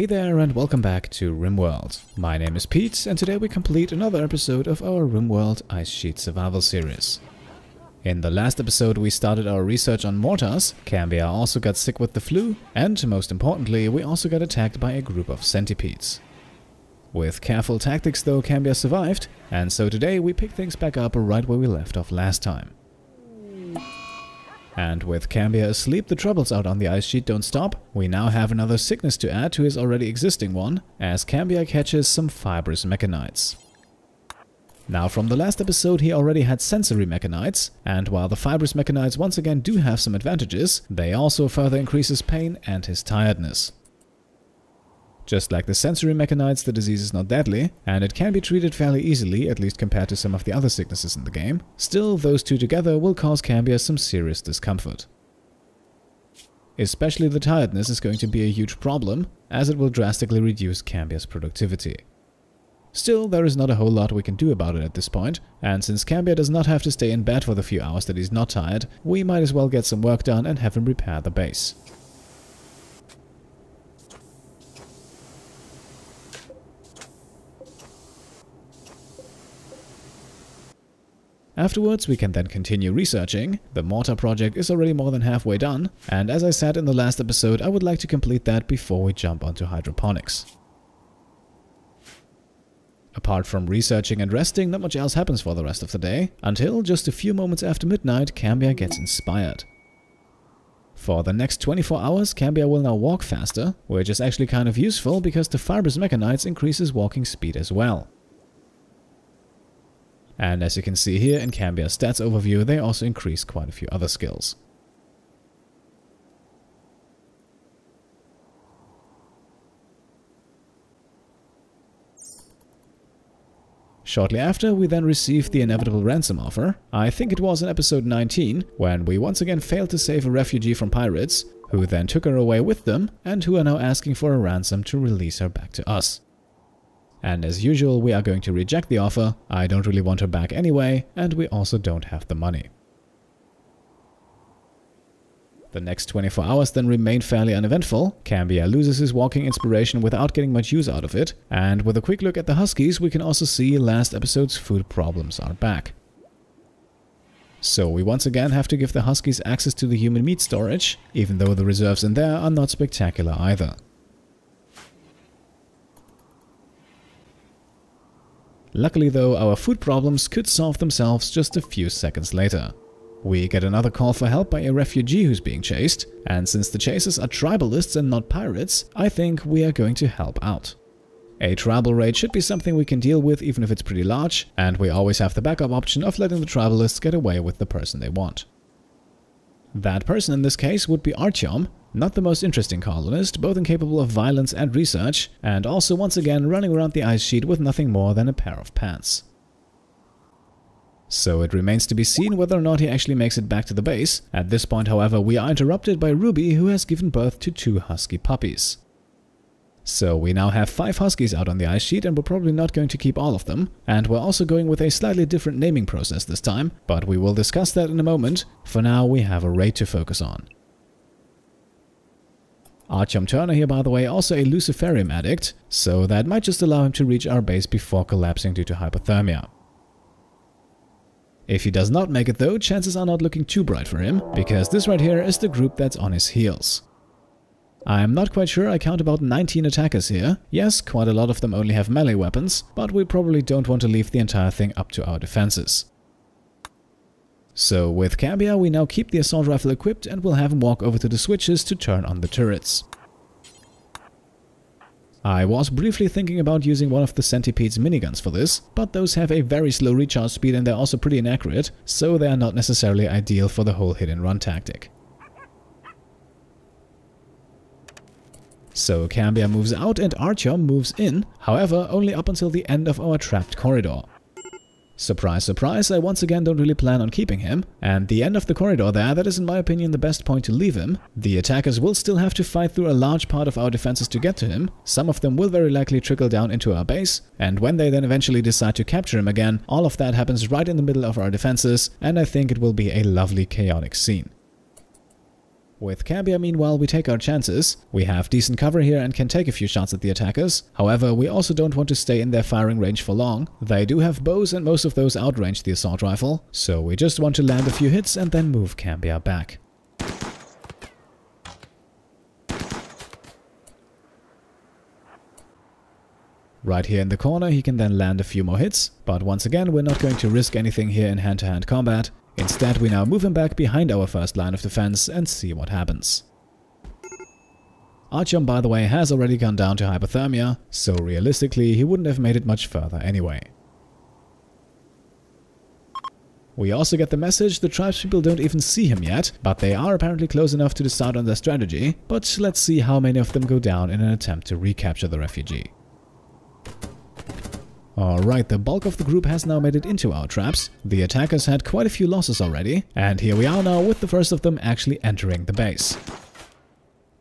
Hey there and welcome back to RimWorld. My name is Pete and today we complete another episode of our RimWorld Ice Sheet Survival series. In the last episode we started our research on mortars, Cambiar also got sick with the flu, and most importantly we also got attacked by a group of centipedes. With careful tactics though Cambiar survived, and so today we pick things back up right where we left off last time. And with Cambiar asleep, the troubles out on the ice sheet don't stop. We now have another sickness to add to his already existing one, as Cambiar catches some fibrous mechanites. Now from the last episode he already had sensory mechanites, and while the fibrous mechanites once again do have some advantages, they also further increase his pain and his tiredness. Just like the sensory mechanites, the disease is not deadly, and it can be treated fairly easily, at least compared to some of the other sicknesses in the game. Still, those two together will cause Cambiar some serious discomfort. Especially the tiredness is going to be a huge problem, as it will drastically reduce Cambiar's productivity. Still, there is not a whole lot we can do about it at this point, and since Cambiar does not have to stay in bed for the few hours that he's not tired, we might as well get some work done and have him repair the base. Afterwards, we can then continue researching. The mortar project is already more than halfway done, and as I said in the last episode, I would like to complete that before we jump onto hydroponics. Apart from researching and resting, not much else happens for the rest of the day, until just a few moments after midnight, Cambiar gets inspired. For the next 24 hours, Cambiar will now walk faster, which is actually kind of useful because the fibrous mechanites increases walking speed as well. And as you can see here in Cambiar's stats overview, they also increase quite a few other skills. Shortly after, we then received the inevitable ransom offer. I think it was in episode 19, when we once again failed to save a refugee from pirates, who then took her away with them, and who are now asking for a ransom to release her back to us. And as usual, we are going to reject the offer. I don't really want her back anyway, and we also don't have the money. The next 24 hours then remain fairly uneventful. Cambiar loses his walking inspiration without getting much use out of it, and with a quick look at the Huskies, we can also see last episode's food problems are back. So we once again have to give the Huskies access to the human meat storage, even though the reserves in there are not spectacular either. Luckily though, our food problems could solve themselves just a few seconds later. We get another call for help by a refugee who's being chased, and since the chasers are tribalists and not pirates, I think we are going to help out. A tribal raid should be something we can deal with even if it's pretty large, and we always have the backup option of letting the tribalists get away with the person they want. That person in this case would be Artyom, not the most interesting colonist, both incapable of violence and research, and also once again running around the ice sheet with nothing more than a pair of pants. So it remains to be seen whether or not he actually makes it back to the base. At this point, however, we are interrupted by Ruby, who has given birth to two husky puppies. So we now have five huskies out on the ice sheet and we're probably not going to keep all of them. And we're also going with a slightly different naming process this time, but we will discuss that in a moment. For now, we have a raid to focus on. Artyom Turner here, by the way, also a luciferium addict, so that might just allow him to reach our base before collapsing due to hypothermia. If he does not make it though, chances are not looking too bright for him, because this right here is the group that's on his heels. I am not quite sure, I count about 19 attackers here. Yes, quite a lot of them only have melee weapons, but we probably don't want to leave the entire thing up to our defenses. So with Cambiar we now keep the assault rifle equipped and we'll have him walk over to the switches to turn on the turrets. I was briefly thinking about using one of the Centipede's miniguns for this, but those have a very slow recharge speed and they're also pretty inaccurate, so they are not necessarily ideal for the whole hit and run tactic. So Cambiar moves out and Artyom moves in, however only up until the end of our trapped corridor. Surprise, surprise, I once again don't really plan on keeping him, and the end of the corridor there, that is in my opinion the best point to leave him. The attackers will still have to fight through a large part of our defenses to get to him, some of them will very likely trickle down into our base, and when they then eventually decide to capture him again, all of that happens right in the middle of our defenses, and I think it will be a lovely chaotic scene. With Cambiar, meanwhile, we take our chances. We have decent cover here and can take a few shots at the attackers. However, we also don't want to stay in their firing range for long. They do have bows and most of those outrange the assault rifle, so we just want to land a few hits and then move Cambiar back. Right here in the corner he can then land a few more hits, but once again we're not going to risk anything here in hand-to-hand -hand combat. Instead we now move him back behind our first line of defense and see what happens. Artyom, by the way, has already gone down to hypothermia, so realistically he wouldn't have made it much further anyway. We also get the message the tribespeople don't even see him yet, but they are apparently close enough to decide on their strategy, but let's see how many of them go down in an attempt to recapture the refugee. Alright, the bulk of the group has now made it into our traps. The attackers had quite a few losses already, and here we are now with the first of them actually entering the base.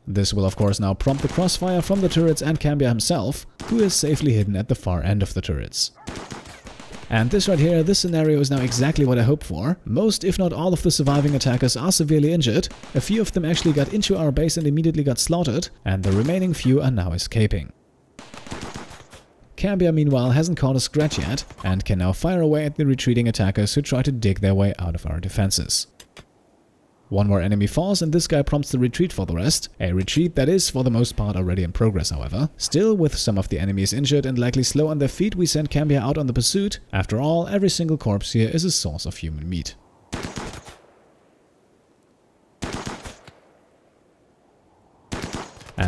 This will of course now prompt the crossfire from the turrets and Cambiar himself, who is safely hidden at the far end of the turrets. And this right here, this scenario is now exactly what I hoped for. Most, if not all of the surviving attackers are severely injured. A few of them actually got into our base and immediately got slaughtered, and the remaining few are now escaping. Cambiar meanwhile hasn't caught a scratch yet and can now fire away at the retreating attackers who try to dig their way out of our defenses. One more enemy falls and this guy prompts the retreat for the rest, a retreat that is for the most part already in progress however. Still, with some of the enemies injured and likely slow on their feet, we send Cambiar out on the pursuit. After all, every single corpse here is a source of human meat.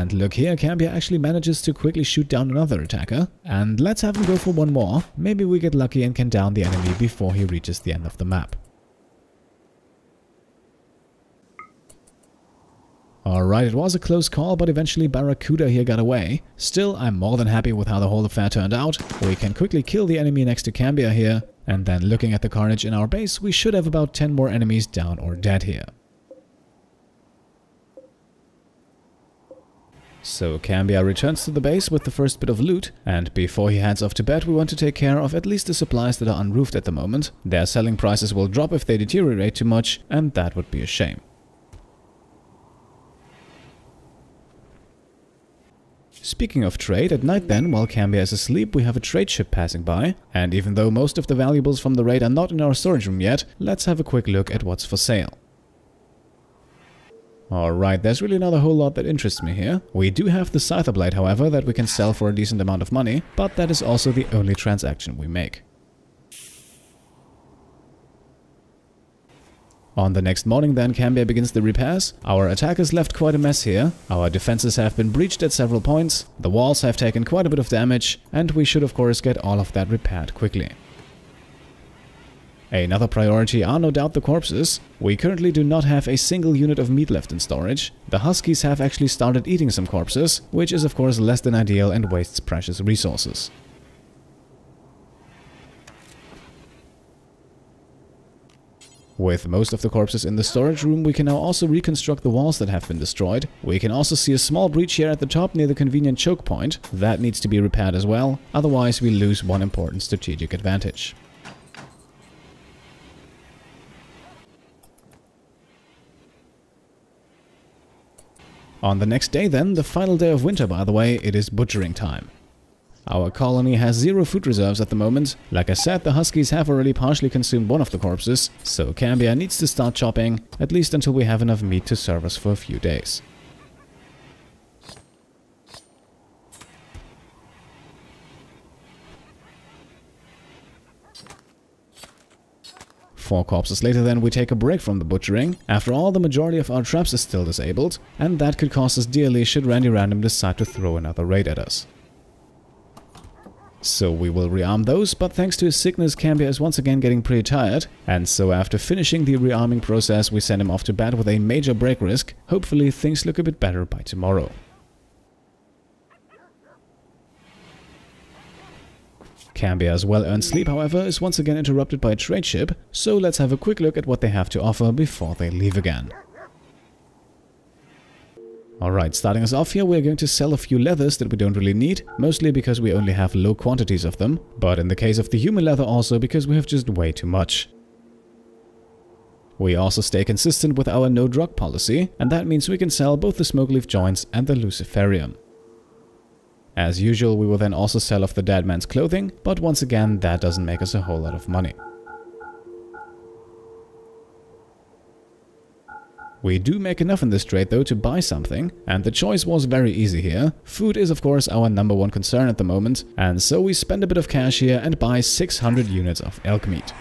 And look here, Cambiar actually manages to quickly shoot down another attacker. And let's have him go for one more. Maybe we get lucky and can down the enemy before he reaches the end of the map. Alright, it was a close call, but eventually Barracuda here got away. Still, I'm more than happy with how the whole affair turned out. We can quickly kill the enemy next to Cambiar here, and then looking at the carnage in our base, we should have about 10 more enemies down or dead here. So Cambiar returns to the base with the first bit of loot, and before he heads off to bed we want to take care of at least the supplies that are unroofed at the moment. Their selling prices will drop if they deteriorate too much, and that would be a shame. Speaking of trade, at night then, while Cambiar is asleep, we have a trade ship passing by. And even though most of the valuables from the raid are not in our storage room yet, let's have a quick look at what's for sale. Alright, there's really not a whole lot that interests me here. We do have the Scyther Blade, however, that we can sell for a decent amount of money, but that is also the only transaction we make. On the next morning then, Cambiar begins the repairs. Our attackers left quite a mess here. Our defenses have been breached at several points, the walls have taken quite a bit of damage, and we should of course get all of that repaired quickly. Another priority are no doubt the corpses. We currently do not have a single unit of meat left in storage. The Huskies have actually started eating some corpses, which is of course less than ideal and wastes precious resources. With most of the corpses in the storage room, we can now also reconstruct the walls that have been destroyed. We can also see a small breach here at the top near the convenient choke point. That needs to be repaired as well, otherwise we lose one important strategic advantage. On the next day then, the final day of winter by the way, it is butchering time. Our colony has zero food reserves at the moment. Like I said, the Huskies have already partially consumed one of the corpses, so Cambiar needs to start chopping, at least until we have enough meat to serve us for a few days. Four corpses later then we take a break from the butchering. After all, the majority of our traps is still disabled, and that could cost us dearly should Randy Random decide to throw another raid at us. So we will rearm those, but thanks to his sickness, Cambiar is once again getting pretty tired, and so after finishing the rearming process, we send him off to bed with a major break risk. Hopefully things look a bit better by tomorrow. Cambiar's well-earned sleep, however, is once again interrupted by a trade ship, so let's have a quick look at what they have to offer before they leave again. Alright, starting us off here, we're going to sell a few leathers that we don't really need, mostly because we only have low quantities of them, but in the case of the human leather also because we have just way too much. We also stay consistent with our no drug policy, and that means we can sell both the smoke leaf joints and the luciferium. As usual, we will then also sell off the dead man's clothing, but once again, that doesn't make us a whole lot of money. We do make enough in this trade though to buy something, and the choice was very easy here. Food is of course our number one concern at the moment, and so we spend a bit of cash here and buy 600 units of elk meat.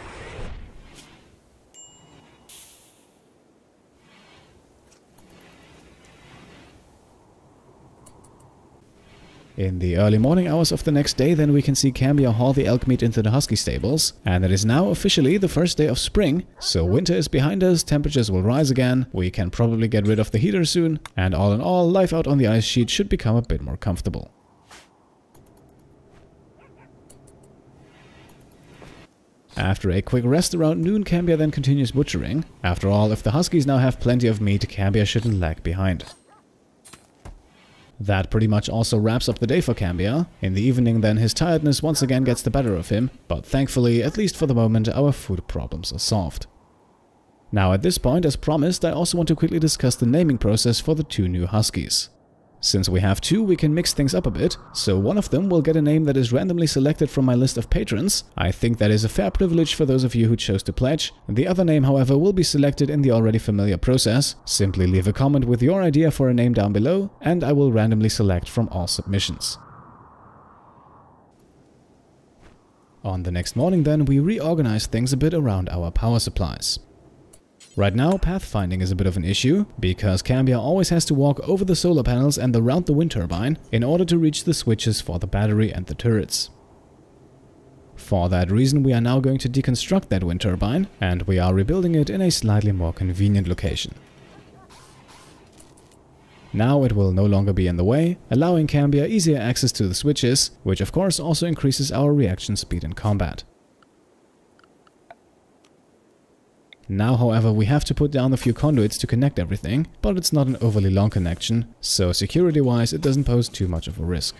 In the early morning hours of the next day, then we can see Cambiar haul the elk meat into the husky stables. And it is now officially the first day of spring, so winter is behind us, temperatures will rise again, we can probably get rid of the heater soon, and all in all, life out on the ice sheet should become a bit more comfortable. After a quick rest around noon, Cambiar then continues butchering. After all, if the Huskies now have plenty of meat, Cambiar shouldn't lag behind. That pretty much also wraps up the day for Cambiar. In the evening then his tiredness once again gets the better of him, but thankfully, at least for the moment, our food problems are solved. Now at this point, as promised, I also want to quickly discuss the naming process for the two new Huskies. Since we have two, we can mix things up a bit, so one of them will get a name that is randomly selected from my list of patrons. I think that is a fair privilege for those of you who chose to pledge. The other name, however, will be selected in the already familiar process. Simply leave a comment with your idea for a name down below, and I will randomly select from all submissions. On the next morning then, we reorganize things a bit around our power supplies. Right now, pathfinding is a bit of an issue, because Cambiar always has to walk over the solar panels and around the wind turbine in order to reach the switches for the battery and the turrets. For that reason, we are now going to deconstruct that wind turbine, and we are rebuilding it in a slightly more convenient location. Now it will no longer be in the way, allowing Cambiar easier access to the switches, which of course also increases our reaction speed in combat. Now, however, we have to put down a few conduits to connect everything, but it's not an overly long connection, so security-wise it doesn't pose too much of a risk.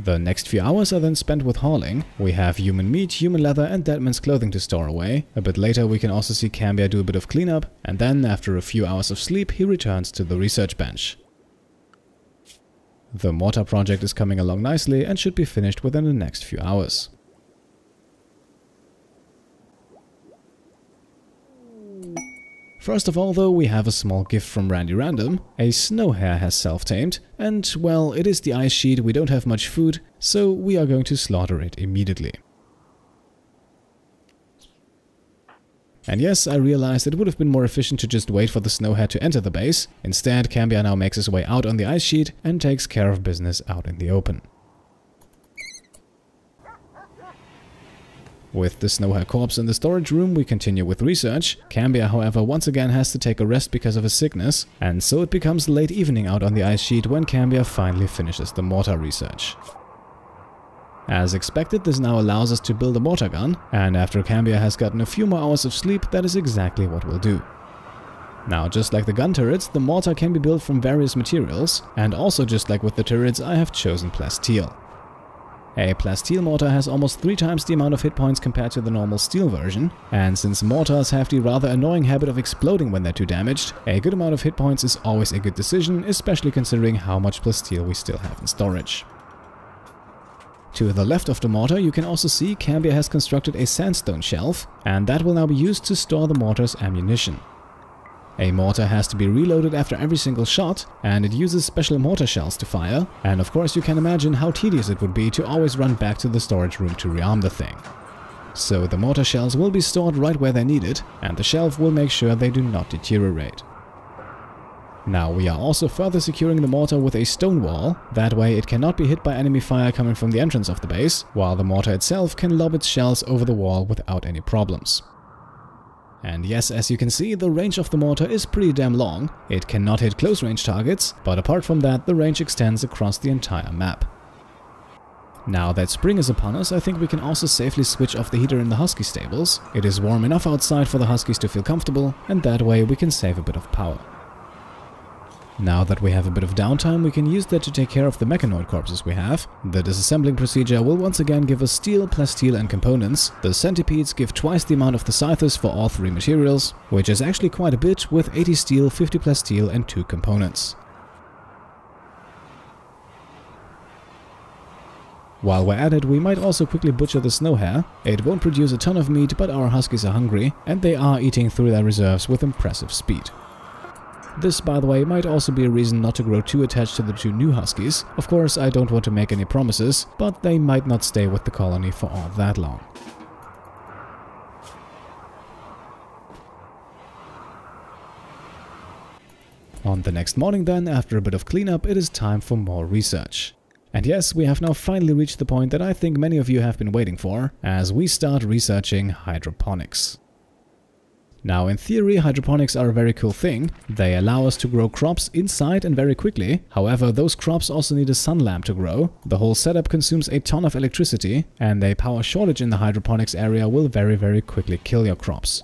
The next few hours are then spent with hauling. We have human meat, human leather and deadman's clothing to store away. A bit later we can also see Cambiar do a bit of cleanup, and then after a few hours of sleep he returns to the research bench. The mortar project is coming along nicely and should be finished within the next few hours. First of all though, we have a small gift from Randy Random. A snow hare has self-tamed, and well, it is the ice sheet, we don't have much food, so we are going to slaughter it immediately. And yes, I realized it would have been more efficient to just wait for the snow hare to enter the base. Instead, Cambiar now makes his way out on the ice sheet and takes care of business out in the open. With the Snowhare corpse in the storage room, we continue with research. Cambiar, however, once again has to take a rest because of his sickness, and so it becomes late evening out on the ice sheet when Cambiar finally finishes the mortar research. As expected, this now allows us to build a mortar gun, and after Cambiar has gotten a few more hours of sleep, that is exactly what we'll do. Now, just like the gun turrets, the mortar can be built from various materials, and also just like with the turrets, I have chosen plasteel. A plasteel mortar has almost three times the amount of hit points compared to the normal steel version, and since mortars have the rather annoying habit of exploding when they're too damaged, a good amount of hit points is always a good decision, especially considering how much plasteel we still have in storage. To the left of the mortar you can also see Cambiar has constructed a sandstone shelf, and that will now be used to store the mortar's ammunition. A mortar has to be reloaded after every single shot, and it uses special mortar shells to fire, and of course you can imagine how tedious it would be to always run back to the storage room to rearm the thing. So the mortar shells will be stored right where they're needed, and the shelf will make sure they do not deteriorate. Now we are also further securing the mortar with a stone wall, that way it cannot be hit by enemy fire coming from the entrance of the base, while the mortar itself can lob its shells over the wall without any problems. And yes, as you can see, the range of the mortar is pretty damn long. It cannot hit close range targets, but apart from that, the range extends across the entire map. Now that spring is upon us, I think we can also safely switch off the heater in the husky stables. It is warm enough outside for the huskies to feel comfortable, and that way we can save a bit of power. Now that we have a bit of downtime, we can use that to take care of the mechanoid corpses we have. The disassembling procedure will once again give us steel, plasteel and components. The centipedes give twice the amount of the scythes for all three materials, which is actually quite a bit with 80 steel, 50 plasteel and 2 components. While we're at it, we might also quickly butcher the snow hare. It won't produce a ton of meat, but our huskies are hungry, and they are eating through their reserves with impressive speed. This, by the way, might also be a reason not to grow too attached to the two new huskies. Of course, I don't want to make any promises, but they might not stay with the colony for all that long. On the next morning then, after a bit of cleanup, it is time for more research. And yes, we have now finally reached the point that I think many of you have been waiting for, as we start researching hydroponics. Now in theory hydroponics are a very cool thing, they allow us to grow crops inside and very quickly, however those crops also need a sun lamp to grow, the whole setup consumes a ton of electricity and a power shortage in the hydroponics area will very very quickly kill your crops.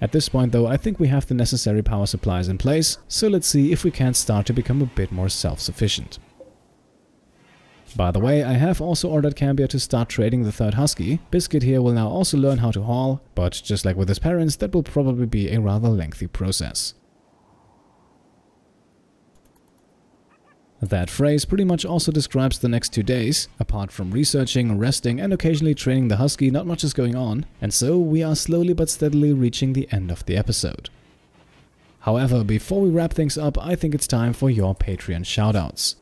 At this point though I think we have the necessary power supplies in place, so let's see if we can't start to become a bit more self-sufficient. By the way, I have also ordered Cambiar to start trading the third husky. Biscuit here will now also learn how to haul, but just like with his parents, that will probably be a rather lengthy process. That phrase pretty much also describes the next two days. Apart from researching, resting and occasionally training the husky, not much is going on, and so we are slowly but steadily reaching the end of the episode. However, before we wrap things up, I think it's time for your Patreon shoutouts.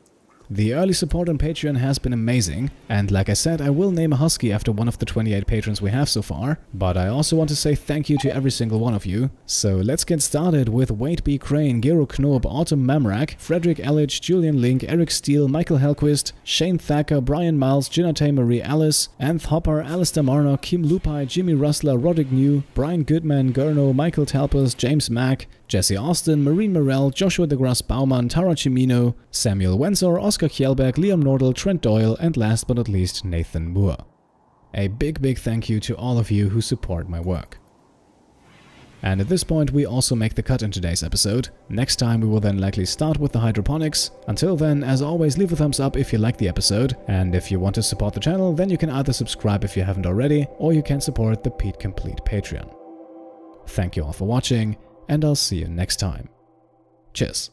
The early support on Patreon has been amazing, and like I said, I will name a Husky after one of the 28 patrons we have so far, but I also want to say thank you to every single one of you. So let's get started with Wade B. Crane, Gero Knob, Autumn Mamrak, Frederick Ellich, Julian Link, Eric Steele, Michael Helquist, Shane Thacker, Brian Miles, Jinate Marie Alice, Anth Hopper, Alistair Marner, Kim Lupai, Jimmy Rustler, Roddick New, Brian Goodman, Gurno, Michael Talpus, James Mack, Jesse Austin, Marine Morell, Joshua deGrasse Bauman, Tara Cimino, Samuel Wensor, Oscar Kjellberg, Liam Nordell, Trent Doyle, and last but not least Nathan Moore. A big big thank you to all of you who support my work. And at this point we also make the cut in today's episode. Next time we will then likely start with the hydroponics. Until then, as always, leave a thumbs up if you liked the episode. And if you want to support the channel, then you can either subscribe if you haven't already, or you can support the Pete Complete Patreon. Thank you all for watching, and I'll see you next time. Cheers.